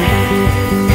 hand.